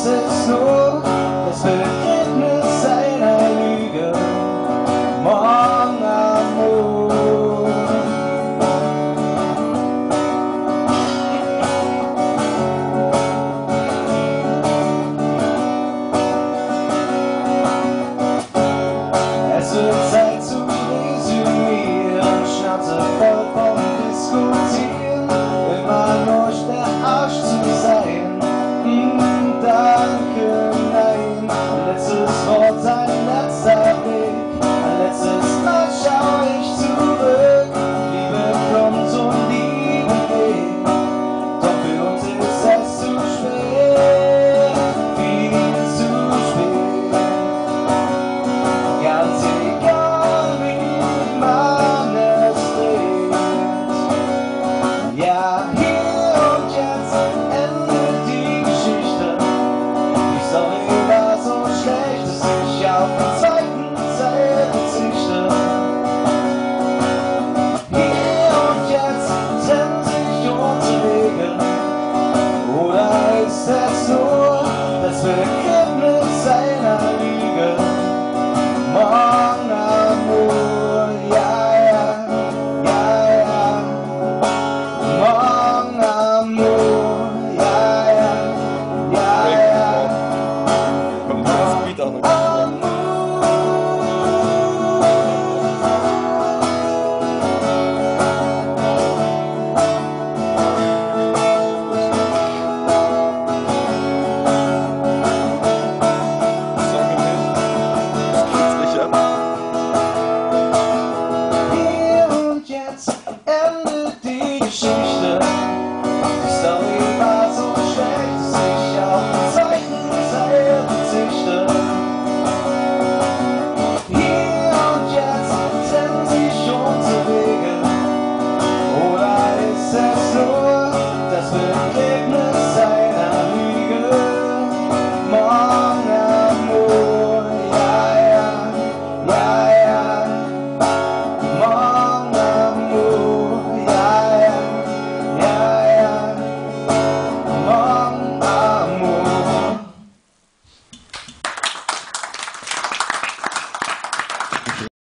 ist es Oder ist es nur das Begräbnis einer